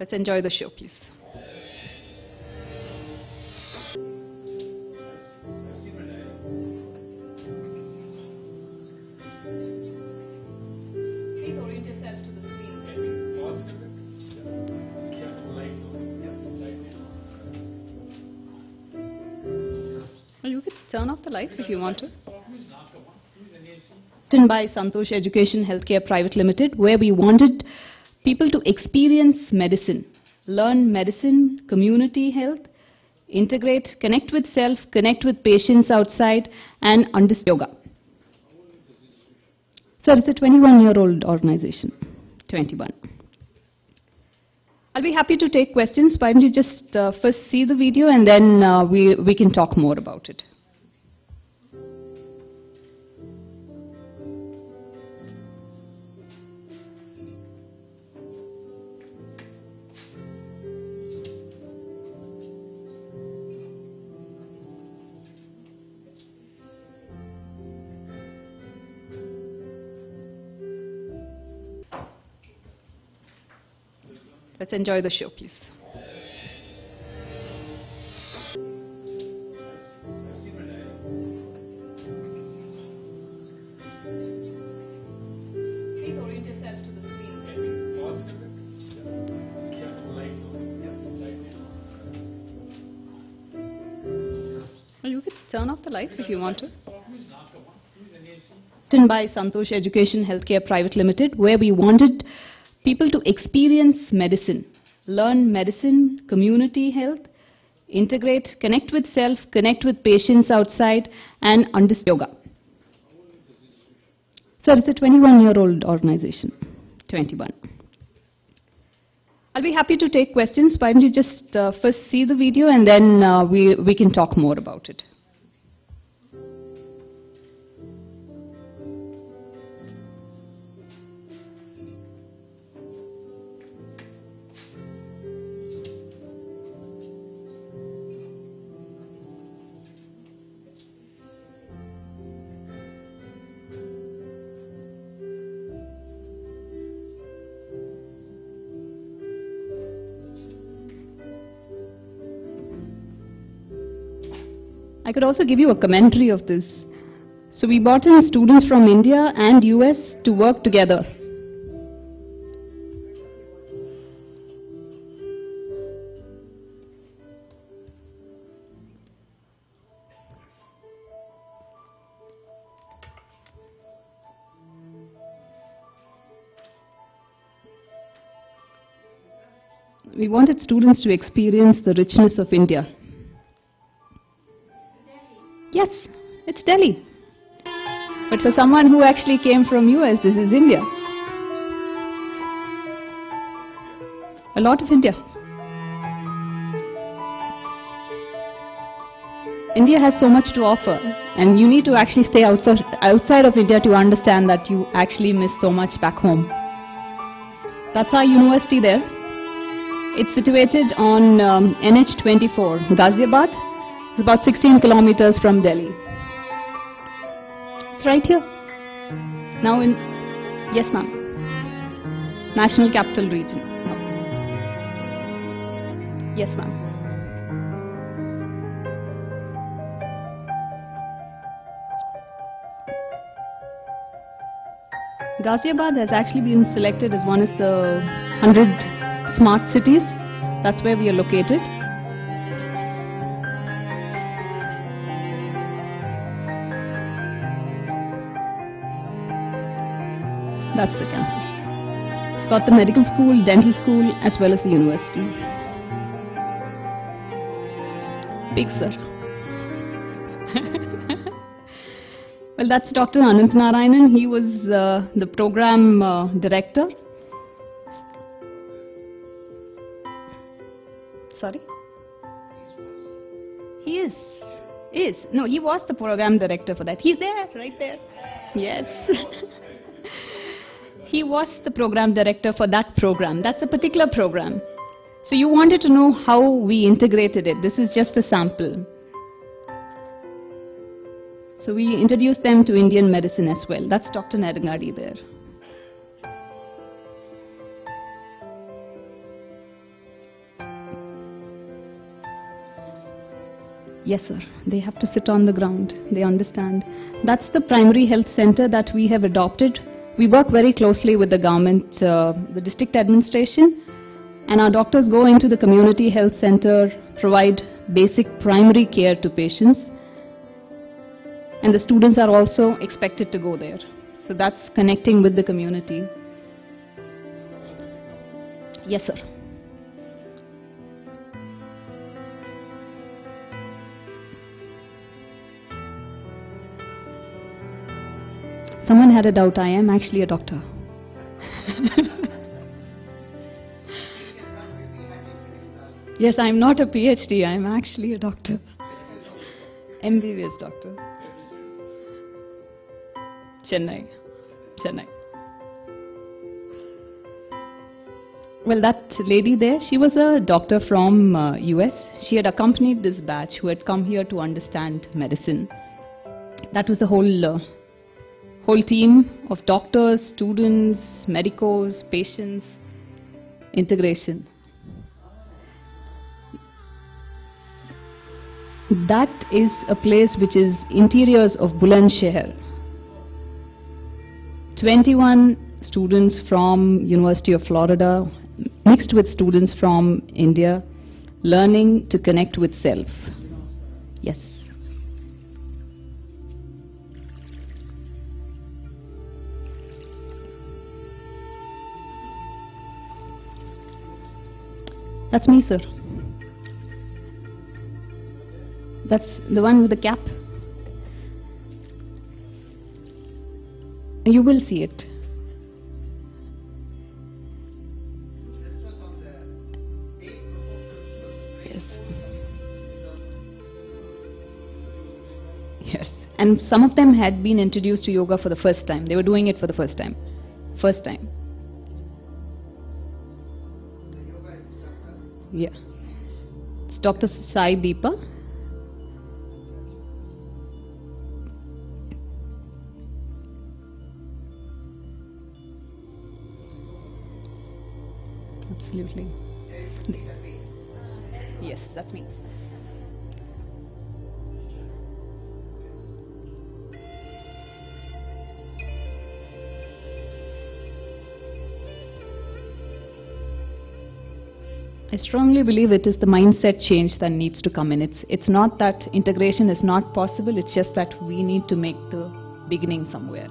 Let's enjoy the show, please. Please orient yourself to the screen. You could turn off the lights if you want to. By Santosh Education Healthcare Private Limited, where we wanted people to experience medicine, learn medicine, community health, integrate, connect with self, connect with patients outside, and understand yoga. Sir, it's a 21 year old organization. 21. I'll be happy to take questions. Why don't you just uh, first see the video and then uh, we, we can talk more about it. Let's enjoy the show, please. Please orient yourself to the screen. You could turn off the lights if you want to. By Santosh Education Healthcare Private Limited, where we wanted people to experience medicine, learn medicine, community health, integrate, connect with self, connect with patients outside, and understand yoga. Sir, it's a 21 year old organization. 21. I'll be happy to take questions. Why don't you just uh, first see the video and then uh, we, we can talk more about it. I could also give you a commentary of this. So we brought in students from India and US to work together. We wanted students to experience the richness of India. Yes, it's Delhi. But for someone who actually came from US, this is India. A lot of India. India has so much to offer, and you need to actually stay outside, outside of India to understand that you actually miss so much back home. That's our university there. It's situated on um, NH24, Ghaziabad. It's about 16 kilometers from Delhi. It's right here. Now in, yes ma'am. National Capital Region. No. Yes ma'am. Ghaziabad has actually been selected as one of the 100 smart cities. That's where we are located. That's the campus. It's got the medical school, dental school, as well as the university. Big sir. well, that's Dr. Anant Narayanan. He was uh, the program uh, director. Sorry? He is. Is. No, he was the program director for that. He's there, right there. Yes. He was the program director for that program. That's a particular program. So you wanted to know how we integrated it. This is just a sample. So we introduced them to Indian medicine as well. That's Dr. Narangadi there. Yes, sir. They have to sit on the ground. They understand. That's the primary health center that we have adopted we work very closely with the government, uh, the district administration, and our doctors go into the community health center, provide basic primary care to patients, and the students are also expected to go there. So that's connecting with the community. Yes, sir. Someone had a doubt. I am actually a doctor. yes, I'm not a PhD. I'm actually a doctor. MBBS doctor. Chennai. Chennai. Well, that lady there, she was a doctor from uh, US. She had accompanied this batch who had come here to understand medicine. That was the whole uh, whole team of doctors, students, medicos, patients, integration. That is a place which is interiors of Bulandshahr. 21 students from University of Florida mixed with students from India learning to connect with self. That's me, sir. That's the one with the cap. You will see it. Yes. Yes. And some of them had been introduced to yoga for the first time. They were doing it for the first time. First time. Yeah. It's Dr. Sai Deepa. Absolutely. I strongly believe it is the mindset change that needs to come in. It's, it's not that integration is not possible, it's just that we need to make the beginning somewhere.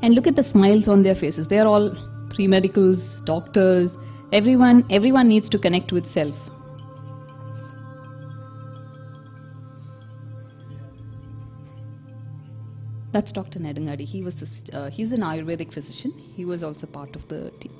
And look at the smiles on their faces. They are all pre-medicals, doctors, everyone, everyone needs to connect with self. That's Dr. Nedangadi. He was uh, he's an Ayurvedic physician. He was also part of the team.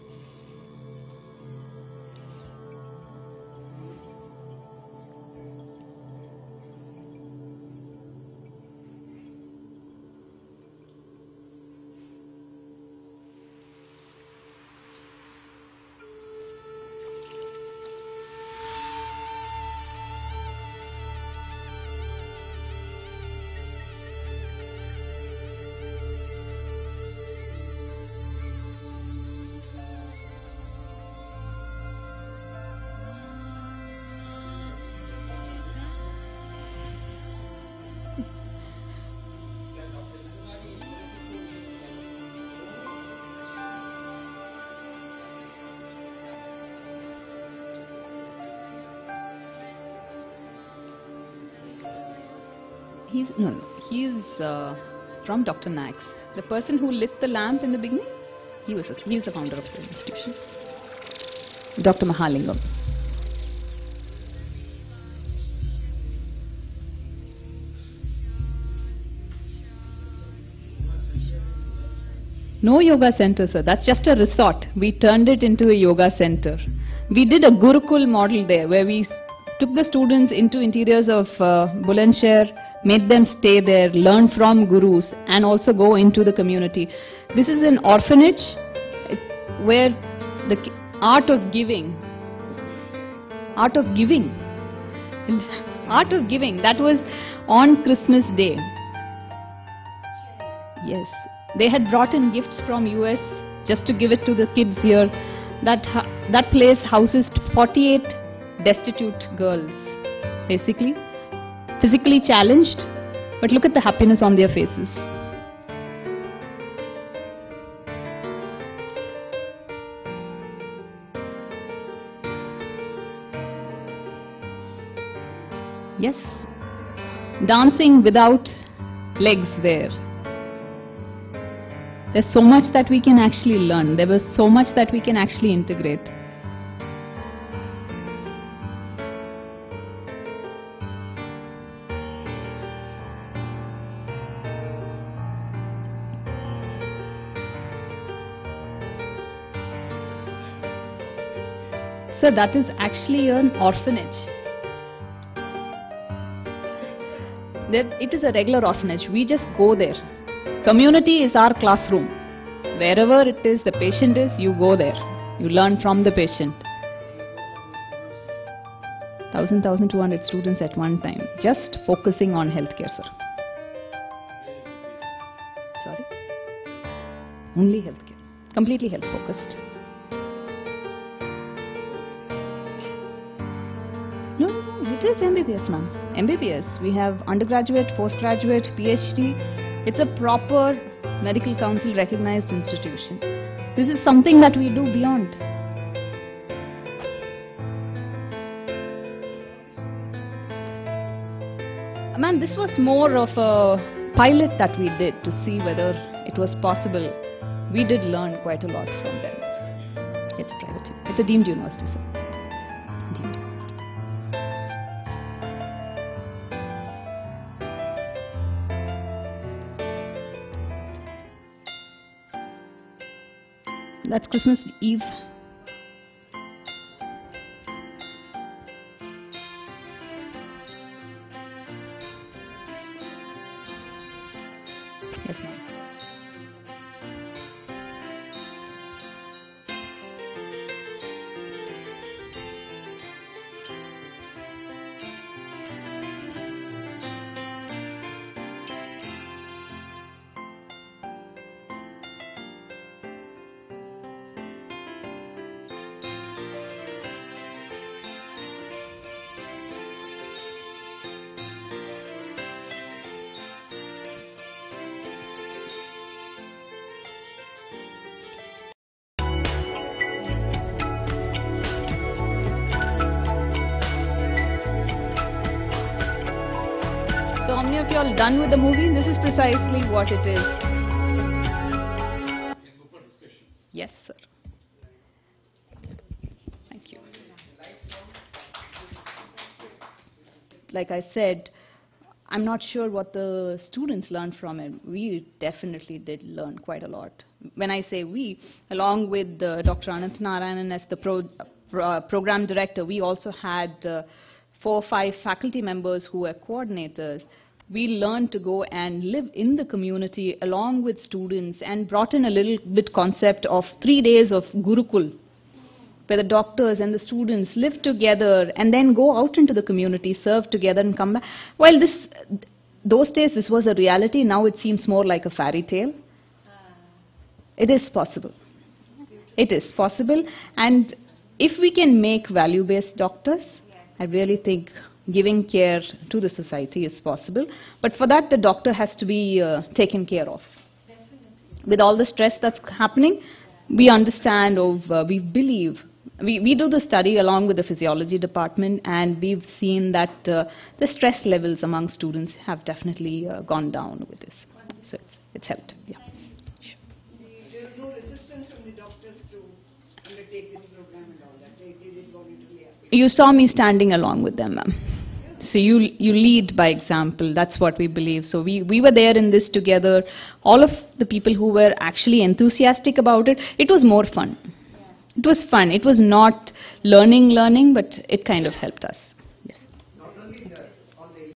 He's no, no. He is uh, from Dr. Nax. The person who lit the lamp in the beginning, he was. A, he is the founder of the institution. Dr. Mahalingam. No yoga center, sir. That's just a resort. We turned it into a yoga center. We did a Gurukul model there where we took the students into interiors of uh, Bulandshahr, made them stay there, learn from gurus, and also go into the community. This is an orphanage where the art of giving, art of giving, art of giving, that was on Christmas Day. Yes, they had brought in gifts from US just to give it to the kids here. That that place houses 48 destitute girls. basically. Physically challenged, but look at the happiness on their faces. Yes, dancing without legs there. There's so much that we can actually learn. There was so much that we can actually integrate. That is actually an orphanage. It is a regular orphanage. We just go there. Community is our classroom. Wherever it is the patient is, you go there. You learn from the patient. 1000, 1200 students at one time, just focusing on healthcare, sir. Sorry? Only healthcare. Completely health focused. It is MBBS, ma'am. MBBS. We have undergraduate, postgraduate, PhD. It's a proper medical council recognized institution. This is something that we do beyond. Ma'am, this was more of a pilot that we did to see whether it was possible. We did learn quite a lot from them. It's private. It's a deemed university, sir. That's Christmas Eve. Many of you all done with the movie? This is precisely what it is. Yes, sir. Thank you. Like I said, I'm not sure what the students learned from it. We definitely did learn quite a lot. When I say we, along with uh, Dr. Anant Narayanan as the pro, uh, program director, we also had uh, four or five faculty members who were coordinators. We learned to go and live in the community along with students and brought in a little bit concept of three days of Gurukul where the doctors and the students live together and then go out into the community, serve together and come back. Well, this, those days this was a reality, now it seems more like a fairy tale. It is possible. It is possible and if we can make value-based doctors, I really think giving care to the society is possible. But for that, the doctor has to be uh, taken care of. Definitely. With all the stress that's happening, we understand or uh, we believe. We, we do the study along with the physiology department and we've seen that uh, the stress levels among students have definitely uh, gone down with this. So it's, it's helped. Yeah. There no resistance from the doctors to undertake this program and all that. They did it voluntarily. You saw me standing along with them, ma'am. So you you lead by example. That's what we believe. So we we were there in this together. All of the people who were actually enthusiastic about it. It was more fun. It was fun. It was not learning, learning, but it kind of helped us.